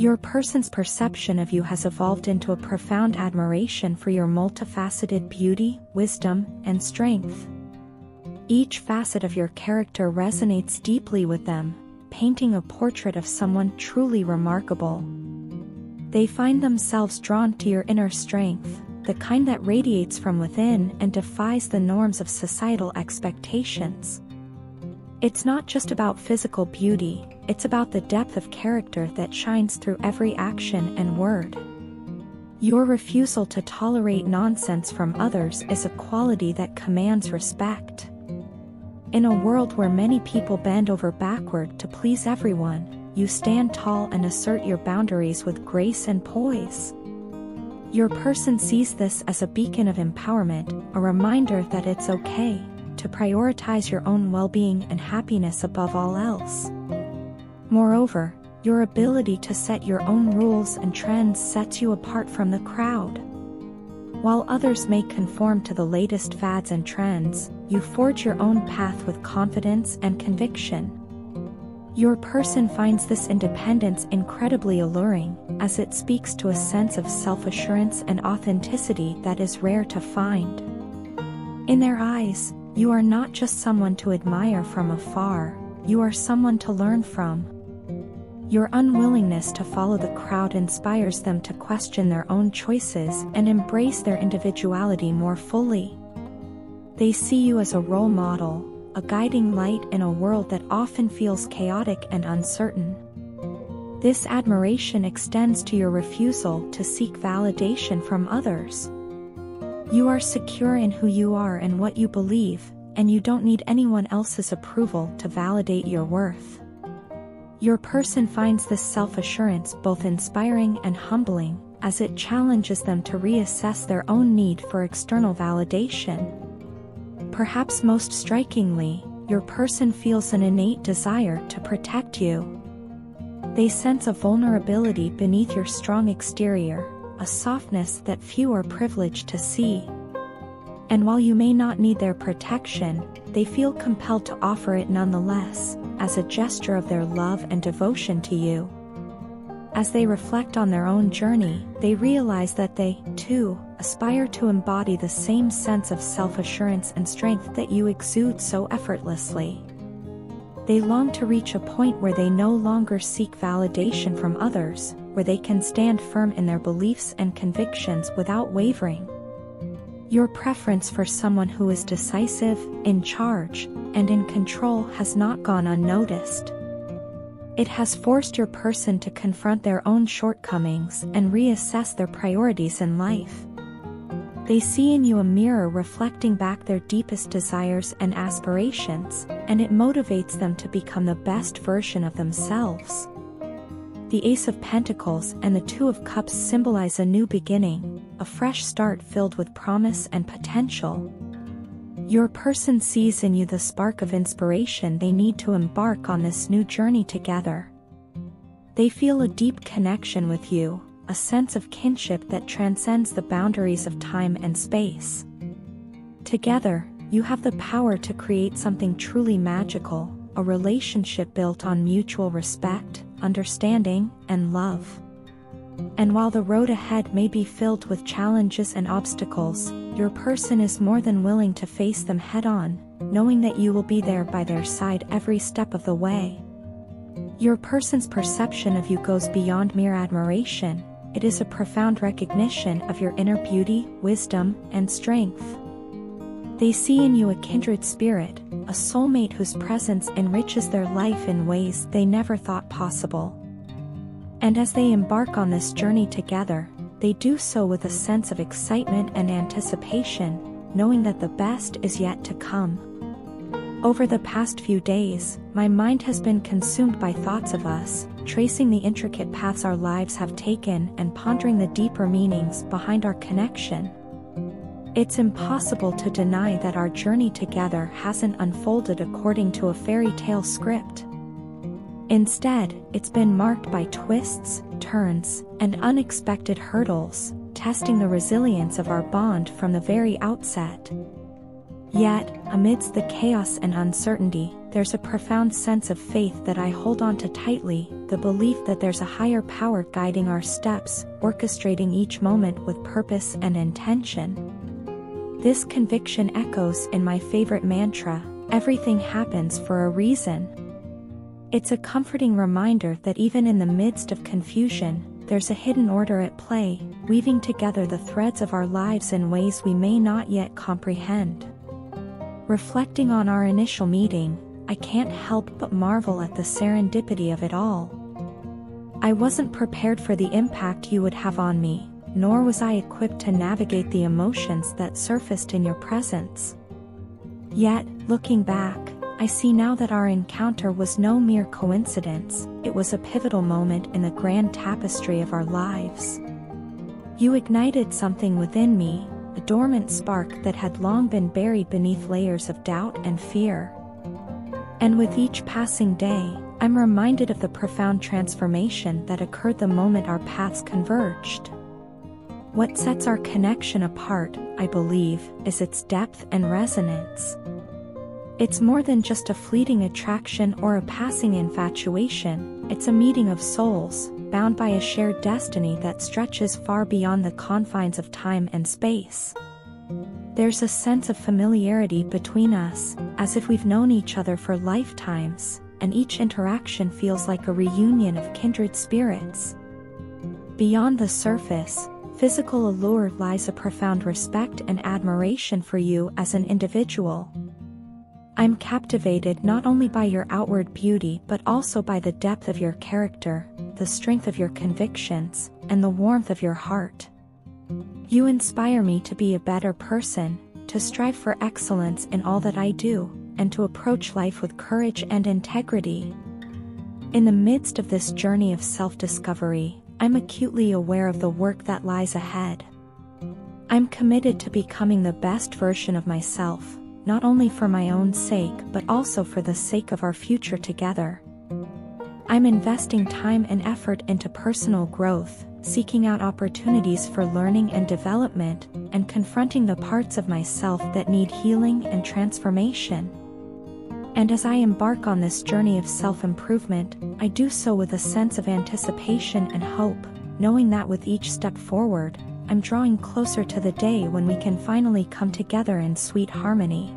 Your person's perception of you has evolved into a profound admiration for your multifaceted beauty, wisdom, and strength. Each facet of your character resonates deeply with them, painting a portrait of someone truly remarkable. They find themselves drawn to your inner strength, the kind that radiates from within and defies the norms of societal expectations. It's not just about physical beauty, it's about the depth of character that shines through every action and word. Your refusal to tolerate nonsense from others is a quality that commands respect. In a world where many people bend over backward to please everyone, you stand tall and assert your boundaries with grace and poise. Your person sees this as a beacon of empowerment, a reminder that it's okay to prioritize your own well-being and happiness above all else. Moreover, your ability to set your own rules and trends sets you apart from the crowd. While others may conform to the latest fads and trends, you forge your own path with confidence and conviction. Your person finds this independence incredibly alluring, as it speaks to a sense of self-assurance and authenticity that is rare to find. In their eyes, you are not just someone to admire from afar, you are someone to learn from. Your unwillingness to follow the crowd inspires them to question their own choices and embrace their individuality more fully. They see you as a role model, a guiding light in a world that often feels chaotic and uncertain. This admiration extends to your refusal to seek validation from others. You are secure in who you are and what you believe, and you don't need anyone else's approval to validate your worth. Your person finds this self-assurance both inspiring and humbling, as it challenges them to reassess their own need for external validation. Perhaps most strikingly, your person feels an innate desire to protect you. They sense a vulnerability beneath your strong exterior, a softness that few are privileged to see. And while you may not need their protection, they feel compelled to offer it nonetheless, as a gesture of their love and devotion to you. As they reflect on their own journey, they realize that they, too, aspire to embody the same sense of self-assurance and strength that you exude so effortlessly. They long to reach a point where they no longer seek validation from others, where they can stand firm in their beliefs and convictions without wavering. Your preference for someone who is decisive, in charge, and in control has not gone unnoticed. It has forced your person to confront their own shortcomings and reassess their priorities in life. They see in you a mirror reflecting back their deepest desires and aspirations, and it motivates them to become the best version of themselves. The Ace of Pentacles and the Two of Cups symbolize a new beginning, a fresh start filled with promise and potential. Your person sees in you the spark of inspiration they need to embark on this new journey together. They feel a deep connection with you, a sense of kinship that transcends the boundaries of time and space. Together, you have the power to create something truly magical, a relationship built on mutual respect, understanding, and love. And while the road ahead may be filled with challenges and obstacles, your person is more than willing to face them head on, knowing that you will be there by their side every step of the way. Your person's perception of you goes beyond mere admiration, it is a profound recognition of your inner beauty, wisdom, and strength. They see in you a kindred spirit, a soulmate whose presence enriches their life in ways they never thought possible. And as they embark on this journey together, they do so with a sense of excitement and anticipation, knowing that the best is yet to come. Over the past few days, my mind has been consumed by thoughts of us, tracing the intricate paths our lives have taken and pondering the deeper meanings behind our connection. It's impossible to deny that our journey together hasn't unfolded according to a fairy tale script. Instead, it's been marked by twists, turns, and unexpected hurdles, testing the resilience of our bond from the very outset. Yet, amidst the chaos and uncertainty, there's a profound sense of faith that I hold on to tightly, the belief that there's a higher power guiding our steps, orchestrating each moment with purpose and intention. This conviction echoes in my favorite mantra, everything happens for a reason. It's a comforting reminder that even in the midst of confusion, there's a hidden order at play, weaving together the threads of our lives in ways we may not yet comprehend. Reflecting on our initial meeting, I can't help but marvel at the serendipity of it all. I wasn't prepared for the impact you would have on me, nor was I equipped to navigate the emotions that surfaced in your presence. Yet, looking back, I see now that our encounter was no mere coincidence, it was a pivotal moment in the grand tapestry of our lives. You ignited something within me, a dormant spark that had long been buried beneath layers of doubt and fear. And with each passing day, I'm reminded of the profound transformation that occurred the moment our paths converged. What sets our connection apart, I believe, is its depth and resonance. It's more than just a fleeting attraction or a passing infatuation, it's a meeting of souls, bound by a shared destiny that stretches far beyond the confines of time and space. There's a sense of familiarity between us, as if we've known each other for lifetimes, and each interaction feels like a reunion of kindred spirits. Beyond the surface, physical allure lies a profound respect and admiration for you as an individual, I'm captivated not only by your outward beauty but also by the depth of your character, the strength of your convictions, and the warmth of your heart. You inspire me to be a better person, to strive for excellence in all that I do, and to approach life with courage and integrity. In the midst of this journey of self-discovery, I'm acutely aware of the work that lies ahead. I'm committed to becoming the best version of myself, not only for my own sake but also for the sake of our future together. I'm investing time and effort into personal growth, seeking out opportunities for learning and development, and confronting the parts of myself that need healing and transformation. And as I embark on this journey of self-improvement, I do so with a sense of anticipation and hope, knowing that with each step forward, I'm drawing closer to the day when we can finally come together in sweet harmony.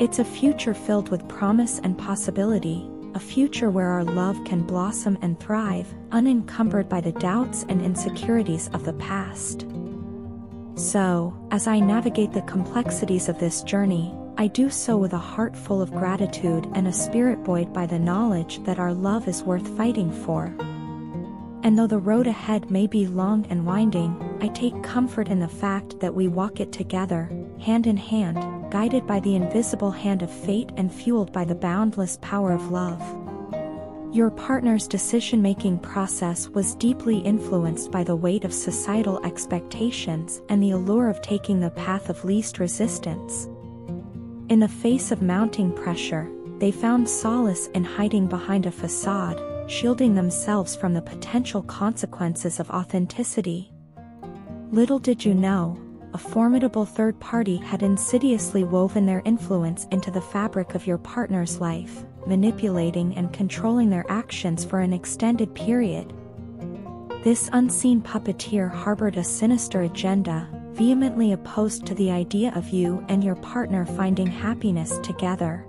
It's a future filled with promise and possibility, a future where our love can blossom and thrive, unencumbered by the doubts and insecurities of the past. So, as I navigate the complexities of this journey, I do so with a heart full of gratitude and a spirit buoyed by the knowledge that our love is worth fighting for. And though the road ahead may be long and winding, I take comfort in the fact that we walk it together, hand in hand, guided by the invisible hand of fate and fueled by the boundless power of love. Your partner's decision-making process was deeply influenced by the weight of societal expectations and the allure of taking the path of least resistance. In the face of mounting pressure, they found solace in hiding behind a facade, shielding themselves from the potential consequences of authenticity. Little did you know, a formidable third party had insidiously woven their influence into the fabric of your partner's life, manipulating and controlling their actions for an extended period. This unseen puppeteer harbored a sinister agenda, vehemently opposed to the idea of you and your partner finding happiness together.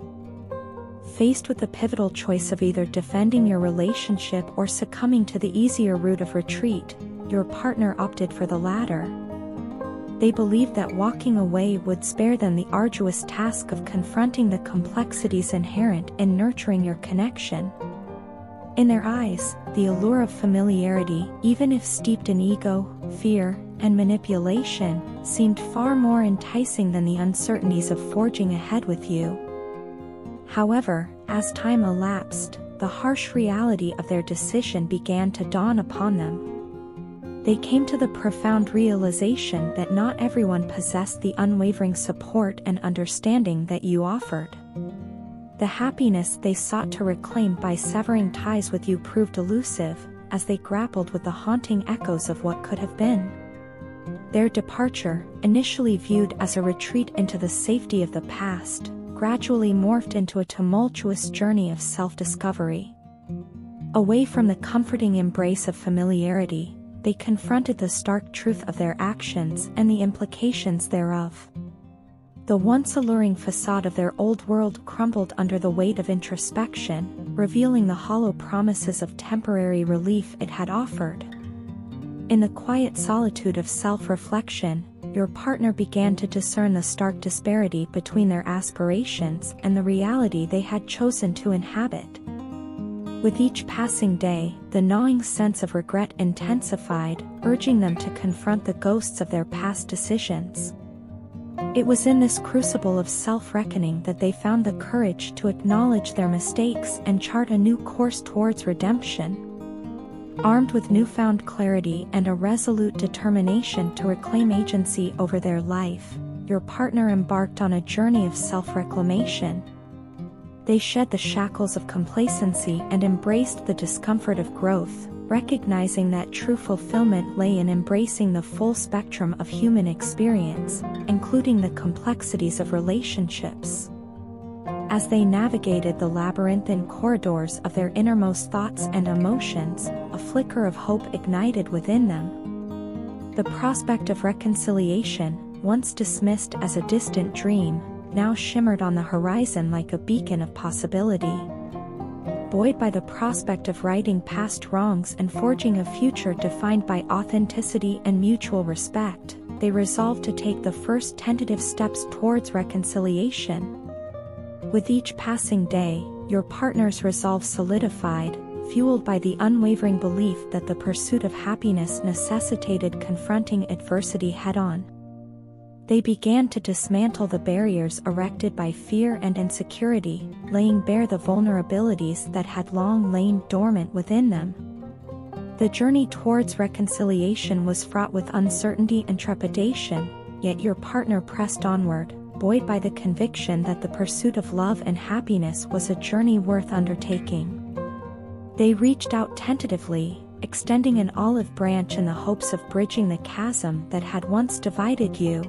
Faced with the pivotal choice of either defending your relationship or succumbing to the easier route of retreat, your partner opted for the latter. They believed that walking away would spare them the arduous task of confronting the complexities inherent in nurturing your connection. In their eyes, the allure of familiarity, even if steeped in ego, fear, and manipulation, seemed far more enticing than the uncertainties of forging ahead with you. However, as time elapsed, the harsh reality of their decision began to dawn upon them. They came to the profound realization that not everyone possessed the unwavering support and understanding that you offered. The happiness they sought to reclaim by severing ties with you proved elusive, as they grappled with the haunting echoes of what could have been. Their departure, initially viewed as a retreat into the safety of the past, gradually morphed into a tumultuous journey of self-discovery. Away from the comforting embrace of familiarity, they confronted the stark truth of their actions and the implications thereof. The once alluring facade of their old world crumbled under the weight of introspection, revealing the hollow promises of temporary relief it had offered. In the quiet solitude of self-reflection, your partner began to discern the stark disparity between their aspirations and the reality they had chosen to inhabit. With each passing day, the gnawing sense of regret intensified, urging them to confront the ghosts of their past decisions. It was in this crucible of self-reckoning that they found the courage to acknowledge their mistakes and chart a new course towards redemption. Armed with newfound clarity and a resolute determination to reclaim agency over their life, your partner embarked on a journey of self-reclamation, they shed the shackles of complacency and embraced the discomfort of growth, recognizing that true fulfillment lay in embracing the full spectrum of human experience, including the complexities of relationships. As they navigated the labyrinthine corridors of their innermost thoughts and emotions, a flicker of hope ignited within them. The prospect of reconciliation, once dismissed as a distant dream, now shimmered on the horizon like a beacon of possibility. Buoyed by the prospect of righting past wrongs and forging a future defined by authenticity and mutual respect, they resolved to take the first tentative steps towards reconciliation. With each passing day, your partner's resolve solidified, fueled by the unwavering belief that the pursuit of happiness necessitated confronting adversity head-on. They began to dismantle the barriers erected by fear and insecurity, laying bare the vulnerabilities that had long lain dormant within them. The journey towards reconciliation was fraught with uncertainty and trepidation, yet your partner pressed onward, buoyed by the conviction that the pursuit of love and happiness was a journey worth undertaking. They reached out tentatively, extending an olive branch in the hopes of bridging the chasm that had once divided you,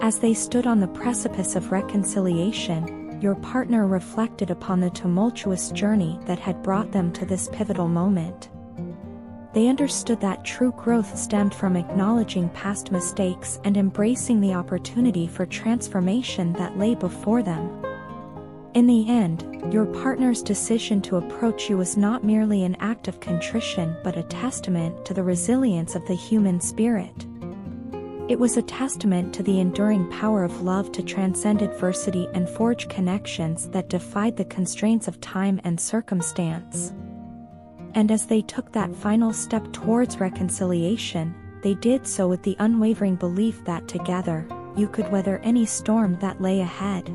as they stood on the precipice of reconciliation, your partner reflected upon the tumultuous journey that had brought them to this pivotal moment. They understood that true growth stemmed from acknowledging past mistakes and embracing the opportunity for transformation that lay before them. In the end, your partner's decision to approach you was not merely an act of contrition but a testament to the resilience of the human spirit. It was a testament to the enduring power of love to transcend adversity and forge connections that defied the constraints of time and circumstance. And as they took that final step towards reconciliation, they did so with the unwavering belief that together, you could weather any storm that lay ahead.